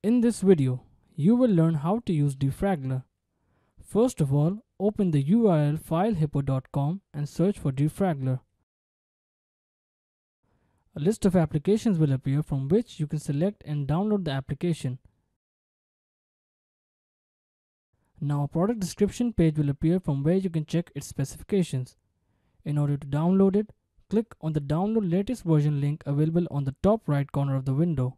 In this video, you will learn how to use Defraggler. First of all, open the URL filehippo.com and search for Defraggler. A list of applications will appear from which you can select and download the application. Now a product description page will appear from where you can check its specifications. In order to download it, click on the download latest version link available on the top right corner of the window.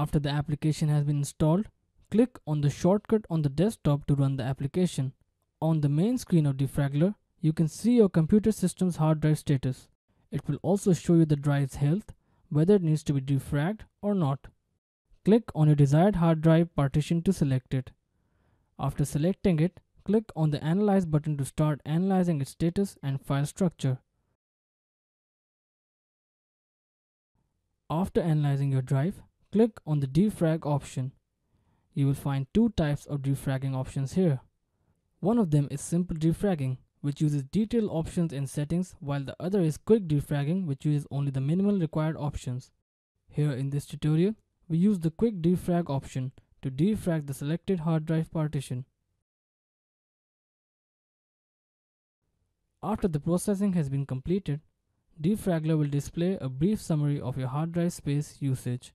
After the application has been installed, click on the shortcut on the desktop to run the application. On the main screen of Defraggler, you can see your computer system's hard drive status. It will also show you the drive's health, whether it needs to be defragged or not. Click on your desired hard drive partition to select it. After selecting it, click on the Analyze button to start analyzing its status and file structure. After analyzing your drive, click on the defrag option. You will find two types of defragging options here. One of them is simple defragging, which uses detailed options and settings, while the other is quick defragging, which uses only the minimal required options. Here in this tutorial, we use the quick defrag option to defrag the selected hard drive partition. After the processing has been completed, Defraggler will display a brief summary of your hard drive space usage.